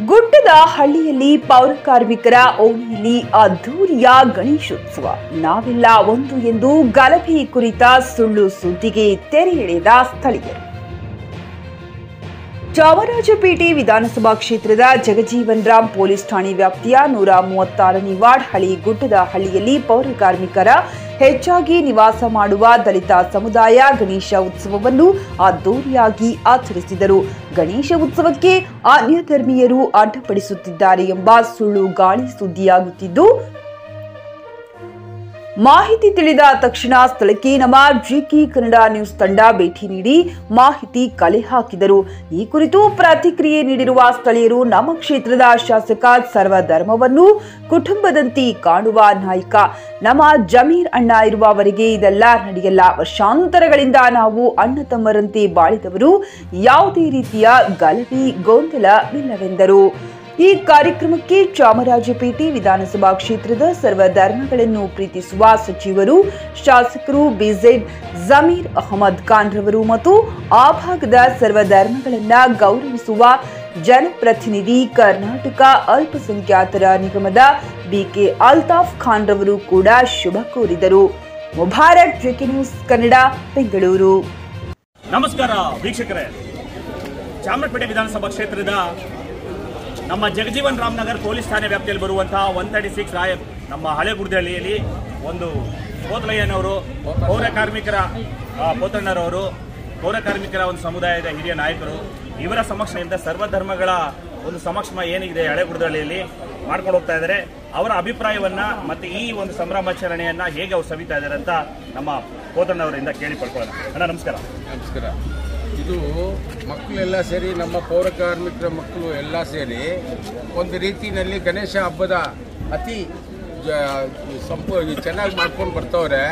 ಗುಡ್ಡದ ಹಳ್ಳಿಯಲ್ಲಿ ಪೌರ ಕಾರ್ಮಿಕರ ಓಣಿಯಲ್ಲಿ ಅದ್ದೂರಿಯ ಗಣೇಶೋತ್ಸವ. ನಾವೆಲ್ಲ ಒಂದು ಎಂದು ಗಲಭೆ ಕುರಿತ ಸುಳ್ಳು ಸುದ್ದಿಗೆ ತೆರೆ ಎಳೆದ ಸ್ಥಳೀಯರು. ಚಾಮರಾಜಪೇಟೆ ವಿಧಾನಸಭಾ ಕ್ಷೇತ್ರದ ಜಗಜೀವನ್ ರಾಮ್ ಪೊಲೀಸ್ ಠಾಣೆ ವ್ಯಾಪ್ತಿಯ ನೂರ ಮೂವತ್ತಾರನೇ ವಾರ್ಡ್ ಹಳಿ ಗುಡ್ಡದ ಹಳ್ಳಿಯಲ್ಲಿ ಪೌರ ಕಾರ್ಮಿಕರ ಹೆಚ್ಚಾಗಿ ನಿವಾಸ ಮಾಡುವ ದಲಿತ ಸಮುದಾಯ ಗಣೇಶ ಉತ್ಸವವನ್ನು ಅದ್ದೂರಿಯಾಗಿ ಆಚರಿಸಿದರು. ಗಣೇಶ ಉತ್ಸವಕ್ಕೆ ಅನ್ಯಧರ್ಮೀಯರು ಅಡ್ಡಪಡಿಸುತ್ತಿದ್ದಾರೆ ಎಂಬ ಸುಳ್ಳು ಗಾಳಿ ಸುದ್ದಿಯಾಗುತ್ತಿದ್ದು ಮಾಹಿತಿ ತಿಳಿದ ತಕ್ಷಣ ಸ್ಥಳಕ್ಕೆ ನಮ್ಮ ಜಿಕೆ ಕನ್ನಡ ನ್ಯೂಸ್ ತಂಡ ಭೇಟಿ ನೀಡಿ ಮಾಹಿತಿ ಕಲೆ ಹಾಕಿದರು. ಈ ಕುರಿತು ಪ್ರತಿಕ್ರಿಯೆ ನೀಡಿರುವ ಸ್ಥಳೀಯರು ನಮ್ಮ ಕ್ಷೇತ್ರದ ಶಾಸಕ ಸರ್ವಧರ್ಮವನ್ನು ಕುಟುಂಬದಂತೆ ಕಾಣುವ ನಾಯಕ. ನಮ್ಮ ಜಮೀರ್ ಅಣ್ಣ ಇರುವವರೆಗೆ ಇದೆಲ್ಲ ನಡೆಯಲ್ಲ. ವರ್ಷಾಂತರಗಳಿಂದ ನಾವು ಅಣ್ಣ ತಮ್ಮರಂತೆ ಬಾಳಿದವರು. ಯಾವುದೇ ರೀತಿಯ ಗಲಭೆ ಗೊಂದಲವಿಲ್ಲವೆಂದರು. ಈ ಕಾರ್ಯಕ್ರಮಕ್ಕೆ ಚಾಮರಾಜಪೇಟೆ ವಿಧಾನಸಭಾ ಕ್ಷೇತ್ರದ ಸರ್ವ ಧರ್ಮಗಳನ್ನು ಪ್ರೀತಿಸುವ ಸಚಿವರು ಶಾಸಕರು ಬಿಜೆಡ್ ಜಮೀರ್ ಅಹಮದ್ ಖಾನ್ ರವರು ಮತ್ತು ಆ ಭಾಗದ ಸರ್ವ ಧರ್ಮಗಳನ್ನ ಗೌರವಿಸುವ ಜನಪ್ರತಿನಿಧಿ ಕರ್ನಾಟಕ ಅಲ್ಪಸಂಖ್ಯಾತರ ನಿಗಮದ ಬಿಕೆ ಅಲ್ತಾಫ್ ಖಾನ್ ರವರು ಕೂಡ ಶುಭ ಕೋರಿದರು. Mubarak JK news Kannada, Bengaluru. ನಮಸ್ಕಾರ ವೀಕ್ಷಕರೇ. ಚಾಮರಾಜಪೇಟೆ ವಿಧಾನಸಭಾ ಕ್ಷೇತ್ರದ ನಮ್ಮ ಜಗಜೀವನ್ ರಾಮನಗರ್ ಪೊಲೀಸ್ ಠಾಣೆ ವ್ಯಾಪ್ತಿಯಲ್ಲಿ ಬರುವಂತಹ ಒನ್ ತರ್ಟಿ ಸಿಕ್ಸ್ ರಾಯ ನಮ್ಮ ಹಳೆ ಗುಡ್ದಹಳ್ಳಿಯಲ್ಲಿ ಒಂದು ಕೋತಲಯ್ಯನವರು ಪೌರ ಕಾರ್ಮಿಕರ ಪೋತಣ್ಣರವರು ಪೌರ ಕಾರ್ಮಿಕರ ಒಂದು ಸಮುದಾಯದ ಹಿರಿಯ ನಾಯಕರು, ಇವರ ಸಮಕ್ಷಮದಿಂದ ಸರ್ವಧರ್ಮಗಳ ಒಂದು ಸಮಕ್ಷಮ ಏನಿದೆ ಹಳೆ ಗುಡ್ದಹಳ್ಳಿಯಲ್ಲಿ ಮಾಡ್ಕೊಂಡು ಹೋಗ್ತಾ ಇದ್ದಾರೆ. ಅವರ ಅಭಿಪ್ರಾಯವನ್ನ ಮತ್ತೆ ಈ ಒಂದು ಸಂಭ್ರಮಾಚರಣೆಯನ್ನ ಹೇಗೆ ಅವ್ರು ಸವಿತಾ ಇದ್ದಾರೆ ಅಂತ ನಮ್ಮ ಪೋತಣ್ಣವರಿಂದ ಕೇಳಿ ಪಡ್ಕೊಳ್ಳೋಣ. ಅಣ್ಣ, ನಮಸ್ಕಾರ. ನಮಸ್ಕಾರ. ಇದು ಮಕ್ಕಳೆಲ್ಲ ಸೇರಿ, ನಮ್ಮ ಪೌರ ಕಾರ್ಮಿಕರ ಮಕ್ಕಳು ಎಲ್ಲ ಸೇರಿ ಒಂದು ರೀತಿಯಲ್ಲಿ ಗಣೇಶ ಹಬ್ಬದ ಅತಿ ಸಂಪೂ ಚೆನ್ನಾಗಿ ಮಾಡ್ಕೊಂಡು ಬರ್ತವ್ರೆ.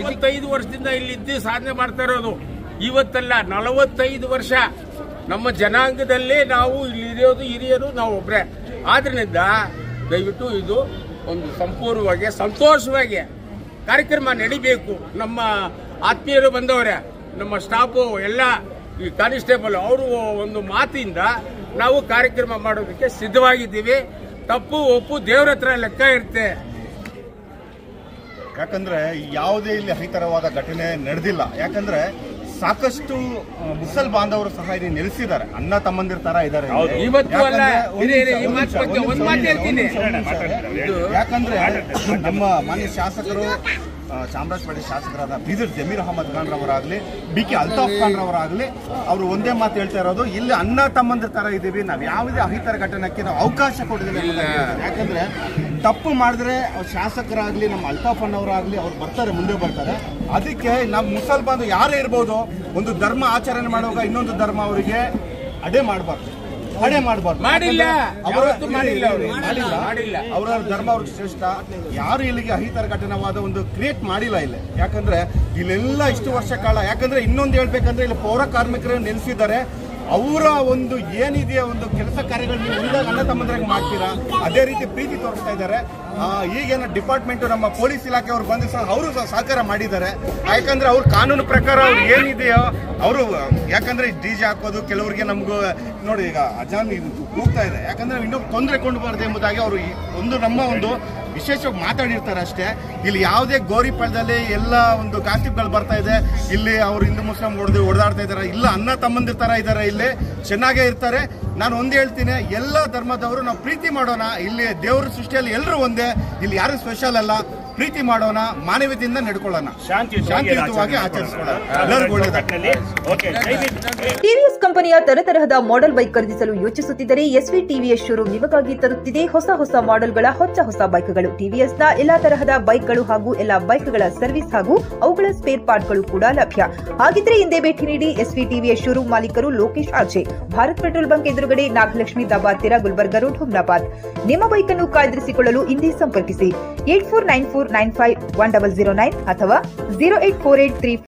ಇಪ್ಪತ್ತೈದು ವರ್ಷದಿಂದ ಇಲ್ಲಿದ್ದು ಸಾಧನೆ ಮಾಡ್ತಾ ಇರೋದು. ಇವತ್ತಲ್ಲ ನಲವತ್ತೈದು ವರ್ಷ ನಮ್ಮ ಜನಾಂಗದಲ್ಲೇ ನಾವು ಇಲ್ಲಿ ಇರೋದು ಹಿರಿಯರು, ನಾವು ಒಬ್ಬರೇ ಆದ್ರಿಂದ ದಯವಿಟ್ಟು ಇದು ಒಂದು ಸಂಪೂರ್ಣವಾಗಿ, ಸಂತೋಷವಾಗಿ ಕಾರ್ಯಕ್ರಮ ನಡಿಬೇಕು. ನಮ್ಮ ಆತ್ಮೀಯರು ಬಂದವರೇ, ನಮ್ಮ ಸ್ಟಾಫು ಎಲ್ಲ ಈ ಕಾನಿಸ್ಟೇಬಲ್ ಅವರು ಒಂದು ಮಾತಿಂದ ನಾವು ಕಾರ್ಯಕ್ರಮ ಮಾಡೋದಕ್ಕೆ ಸಿದ್ಧವಾಗಿದ್ದೀವಿ. ತಪ್ಪು ಒಪ್ಪು ದೇವ್ರ ಹತ್ರ ಲೆಕ್ಕ ಇರುತ್ತೆ. ಯಾಕಂದ್ರೆ ಯಾವುದೇ ಇಲ್ಲಿ ಅಹಿತರವಾದ ಘಟನೆ ನಡೆದಿಲ್ಲ. ಯಾಕಂದ್ರೆ ಸಾಕಷ್ಟು ಮುಸಲ್ ಬಾಂಧವರು ಸಹ ಇಲ್ಲಿ ನೆಲೆಸಿದ್ದಾರೆ. ಅಣ್ಣ ತಮ್ಮಂದಿರ ತರ ಇದ್ದಾರೆ. ಇಲ್ಲಿ. ಇವತ್ತು ಅಲ್ಲ, ಯಾಕಂದ್ರೆ- ನಮ್ಮ ಮಾನ್ಯ ಶಾಸಕರು ಚಾಮರಾಜಪೇಟೆ ಶಾಸಕರಾದ ಬೀದರ್ ಜಮೀರ್ ಅಹಮದ್ ಖಾನ್ ರವರಾಗಲಿ ಬಿ ಕೆ ಅಲ್ತಾಫ್ ಖಾನ್ ರವರಾಗಲಿ ಅವರು ಒಂದೇ ಮಾತು ಹೇಳ್ತಾ ಇರೋದು ಇಲ್ಲಿ ಅಣ್ಣ ತಮ್ಮಂದ್ರ ತರ ಇದ್ದೀವಿ ನಾವು ಯಾವುದೇ ಅಹಿತರ ಘಟನೆಗೆ ನಾವು ಅವಕಾಶ ಕೊಡೋದಿಲ್ಲ. ಯಾಕಂದ್ರೆ ತಪ್ಪು ಮಾಡಿದ್ರೆ ಶಾಸಕರಾಗಲಿ ಶಾಸಕರಾಗ್ಲಿ ನಮ್ಮ ಅಲ್ತಾಫ್ ಅನ್ನೋರಾಗಲಿ ಅವ್ರು ಬರ್ತಾರೆ ಮುಂದೆ ಬರ್ತಾರೆ ಅದಕ್ಕೆ ನಮ್ಮ ಮುಸಲ್ಮಾನ್ ಯಾರೇ ಇರ್ಬೋದು ಒಂದು ಧರ್ಮ ಆಚರಣೆ ಮಾಡುವಾಗ ಇನ್ನೊಂದು ಧರ್ಮ ಅವರಿಗೆ ಅಡೆ ಮಾಡಬಾರ್ದು ಅಡೆ ಮಾಡಬಾರ್ದು. ಮಾಡಿಲ್ಲ. ಅವರು ಯಾವತ್ತೂ ಮಾಡಿಲ್ಲ ಅವರು. ಮಾಡಿಲ್ಲ. ಮಾಡಿಲ್ಲ. ಅವರ ಧರ್ಮ ಅವ್ರಿಗೆ ಶ್ರೇಷ್ಠ. ಯಾರು ಇಲ್ಲಿಗೆ ಅಹಿತರ ಘಟನವಾದ ಒಂದು ಕ್ರಿಯೇಟ್ ಮಾಡಿಲ್ಲ ಇಲ್ಲಿ. ಯಾಕಂದ್ರೆ ಇಲ್ಲೆಲ್ಲ ಇಷ್ಟು ವರ್ಷ ಕಾಲ. ಯಾಕಂದ್ರೆ ಇನ್ನೊಂದು ಹೇಳ್ಬೇಕಂದ್ರೆ ಇಲ್ಲಿ ಪೌರ ಕಾರ್ಮಿಕರನ್ನು ನೆಲೆಸಿದ್ದಾರೆ ಅವರ ಒಂದು ಏನಿದೆಯಾ ಒಂದು ಕೆಲಸ ಕಾರ್ಯಗಳು ನೀವು ಒಂದಾಗ ಅಣ್ಣ ತಮ್ಮಂದ್ರಾಗ ಮಾಡ್ತೀರಾ? ಅದೇ ರೀತಿ ಪ್ರೀತಿ ತೋರಿಸ್ತಾ ಇದ್ದಾರೆ. ಈಗೇನು ಡಿಪಾರ್ಟ್ಮೆಂಟ್ ನಮ್ಮ ಪೊಲೀಸ್ ಇಲಾಖೆ ಅವ್ರು ಬಂದು ಸಹ ಅವರು ಸಹ ಸಹಕಾರ ಮಾಡಿದ್ದಾರೆ. ಯಾಕಂದ್ರೆ ಅವ್ರ ಕಾನೂನು ಪ್ರಕಾರ ಅವ್ರು ಏನಿದೆಯೋ, ಅವರು, ಯಾಕಂದ್ರೆ ಡಿ ಜೆ ಹಾಕೋದು, ಕೆಲವರಿಗೆ ನಮಗೂ, ನೋಡಿ ಈಗ ಅಜಾನ್ ಹೋಗ್ತಾ ಇದೆ. ಯಾಕಂದ್ರೆ ಇನ್ನೊಂದು ತೊಂದರೆ ಕೊಂಡಬಾರ್ದು ಎಂಬುದಾಗಿ ಅವರು ಒಂದು ನಮ್ಮ ಒಂದು ವಿಶೇಷವಾಗಿ ಮಾತಾಡಿರ್ತಾರೆ ಅಷ್ಟೇ. ಇಲ್ಲಿ ಯಾವುದೇ ಗೋರಿಪಾಳ್ಯದಲ್ಲಿ ಎಲ್ಲ ಒಂದು ಗಾಸಿಪ್ಗಳು ಬರ್ತಾ ಇದೆ. ಇಲ್ಲಿ ಅವರು ಹಿಂದೂ, ಮುಸ್ಲಿಂ ಹೊಡೆದು ಹೊಡೆದಾಡ್ತಾ ಇದ್ದಾರೆ. ಇಲ್ಲ ಅನ್ನ ತಮ್ಮಂದಿರ ಥರ ಇದ್ದಾರೆ ಇಲ್ಲಿ. ಚೆನ್ನಾಗೇ ಇರ್ತಾರೆ. ನಾನು ಒಂದು ಹೇಳ್ತೀನಿ, ಎಲ್ಲ ಧರ್ಮದವರು ನಾವು ಪ್ರೀತಿ ಮಾಡೋಣ. ಇಲ್ಲಿ ದೇವರ ಸೃಷ್ಟಿಯಲ್ಲಿ ಎಲ್ಲರೂ ಒಂದೇ. ಇಲ್ಲಿ ಯಾರು ಸ್ಪೆಷಲ್ ಅಲ್ಲ. ಪ್ರೀತಿ ಮಾಡೋಣ ಮಾನವೀಯದಿಂದ ನಡ್ಕೊಳ್ಳೋಣ. ಶಾಂತಿಯುತವಾಗಿ ಭೀಮ್. ಟಿವಿಎಸ್ ಕಂಪನಿಯ ತರತರಹದ ಮಾಡೆಲ್ ಬೈಕ್ ಖರೀದಿಸಲು ಯೋಚಿಸುತ್ತಿದ್ದರೆ ಎಸ್ವಿ ಟಿವಿಎಸ್ ಶೋರೂಮ್ ನಿಮಗಾಗಿ ತರುತ್ತಿದೆ ಹೊಸ ಹೊಸ ಮಾಡೆಲ್ಗಳ ಹೊಸ ಹೊಸ ಬೈಕ್ಗಳು ಟಿವಿಎಸ್ನ ಎಲ್ಲಾ ತರಹದ ಬೈಕ್ಗಳು ಹಾಗೂ ಎಲ್ಲಾ ಬೈಕ್ಗಳ ಸರ್ವಿಸ್ ಹಾಗೂ ಅವುಗಳ ಸ್ಪೇರ್ ಪಾರ್ಟ್ಗಳು ಕೂಡ ಲಭ್ಯ. ಹಾಗಿದ್ರೆ ಹಿಂದೆ ಭೇಟಿ ನೀಡಿ ಎಸ್ವಿ ಟಿವಿಎಸ್ ಶೋರೂಮ್ ಮಾಲೀಕರು ಲೋಕೇಶ್ ಆಜೆ ಭಾರತ್ ಪೆಟ್ರೋಲ್ ಬಂಕ್ ಎದುರುಗಡೆ ನಾಗಲಕ್ಷ್ಮಿ ದಾಬಾ ತೀರ ಗುಲ್ಬರ್ಗ ರೋಡ್ ಹುಮ್ನಾಬಾದ್. ನಿಮ್ಮ ಬೈಕ್ ಅನ್ನು ಕಾಯ್ದಿರಿಸಿಕೊಳ್ಳಲು ಹಿಂದೆ ಸಂಪರ್ಕಿಸಿ. Eight four nine four nine five one double zero nine ಅಥವಾ zero eight four eight three